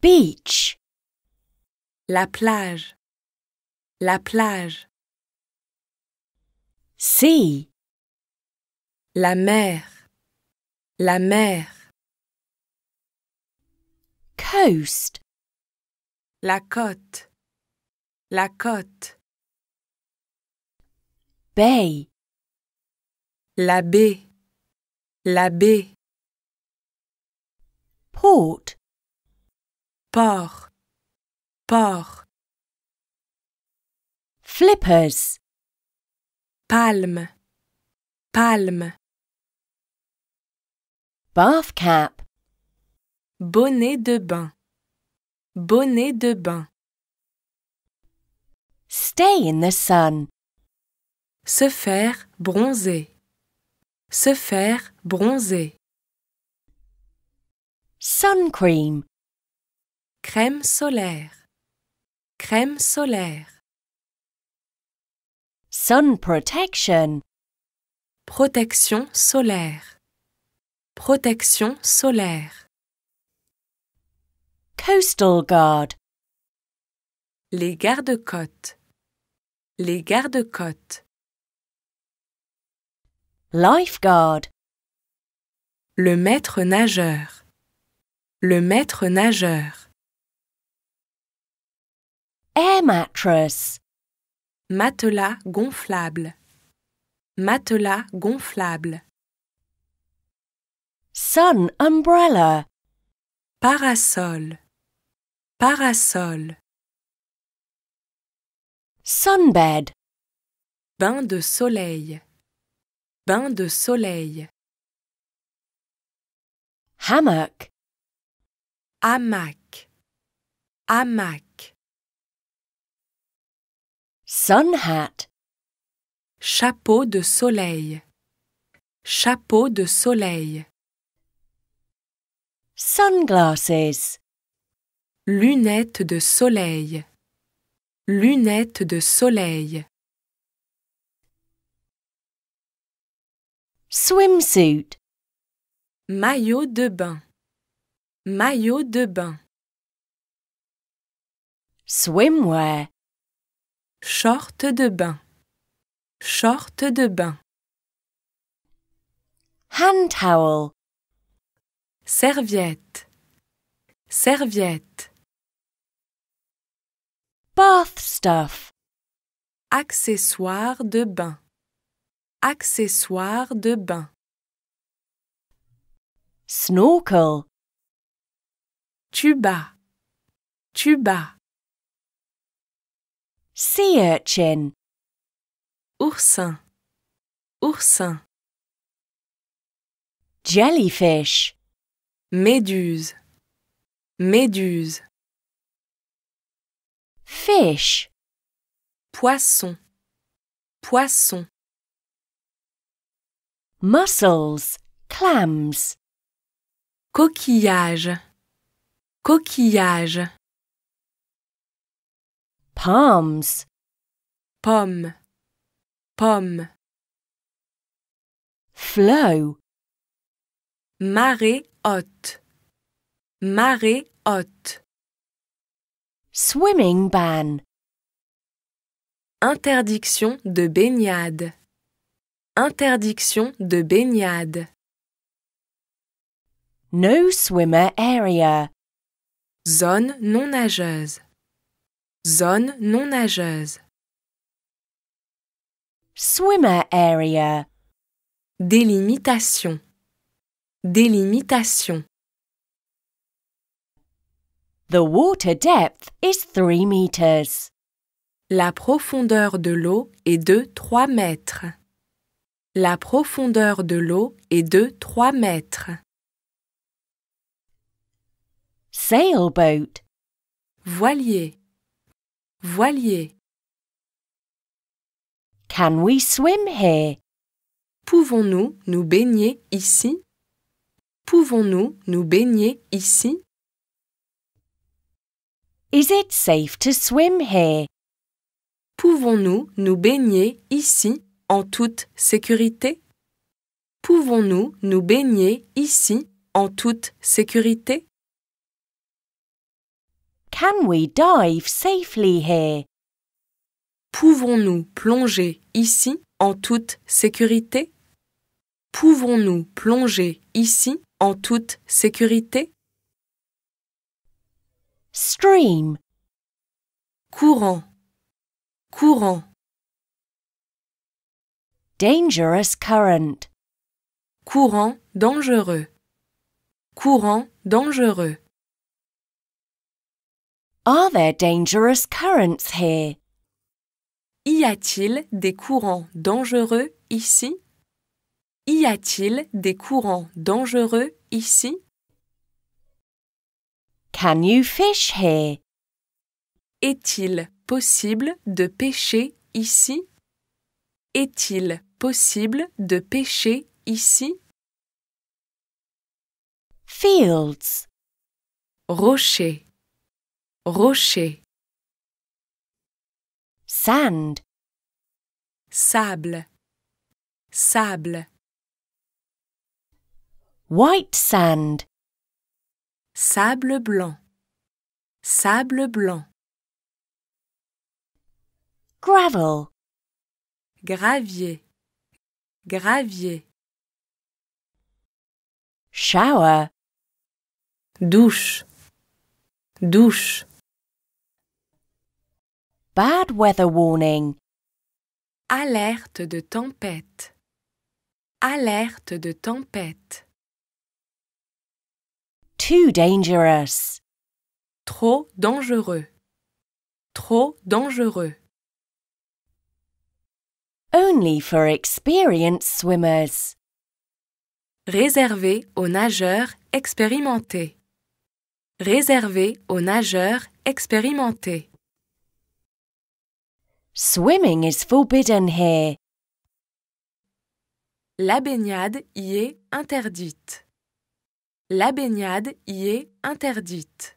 beach, la plage, la plage, sea, la mer, la mer, coast, la côte, la côte, bay, la baie, la baie, port, port, port, flippers, palme, palme, bath cap, bonnet de bain, bonnet de bain, stay in the sun, se faire bronzer, se faire bronzer, sun cream, crème solaire, crème solaire, sun protection, protection solaire, protection solaire, coastal guard, les gardes-côtes, les gardes-côtes, lifeguard, le maître nageur, le maître nageur, air mattress, matelas gonflable, matelas gonflable, sun umbrella, parasol, parasol, sunbed, bain de soleil, bain de soleil, hammock, hamac, hamac, sun hat, chapeau de soleil, chapeau de soleil, sunglasses, lunettes de soleil, lunettes de soleil, swimsuit, maillot de bain, maillot de bain, swimwear, short de bain, short de bain, hand towel, serviette, serviette, bath stuff, accessoire de bain, accessoire de bain, snorkel, tuba, tuba, sea urchin, oursin, oursin, jellyfish, méduse, méduse, fish, poisson, poisson, mussels, clams, coquillage, coquillage, palms, pomme, pomme, flow, marée haute, marée haute, swimming ban, interdiction de baignade, interdiction de baignade, no swimmer area, zone non nageuse, zone non nageuse, swimmer area, délimitation, délimitation. the water depth is 3 meters. La profondeur de l'eau est de 3 mètres. La profondeur de l'eau est de 3 mètres. Sailboat, Voilier. Voilier. can we swim here? Pouvons-nous nous baigner ici? Pouvons-nous nous baigner ici? Is it safe to swim here? Pouvons-nous nous baigner ici en toute sécurité? Pouvons-nous nous baigner ici en toute sécurité? Can we dive safely here? Pouvons-nous plonger ici en toute sécurité? Pouvons-nous plonger ici en toute sécurité? Stream, Courant. Courant. dangerous current. Courant dangereux. Courant dangereux. Are there dangerous currents here? Y a-t-il des courants dangereux ici? Y a-t-il des courants dangereux ici? Can you fish here? Est-il possible de pêcher ici? Est-il possible de pêcher ici? Fields, Rocher. Rocher. sand, Sable. Sable. white sand, Sable blanc. Sable blanc. gravel, Gravier. Gravier. shower, Douche. Douche. Bad weather warning, Alerte de tempête. Alerte de tempête. too dangerous, Trop dangereux. Trop dangereux. only for experienced swimmers. Réservé aux nageurs expérimentés. Réservé aux nageurs expérimentés. Swimming is forbidden here. La baignade y est interdite. La baignade y est interdite.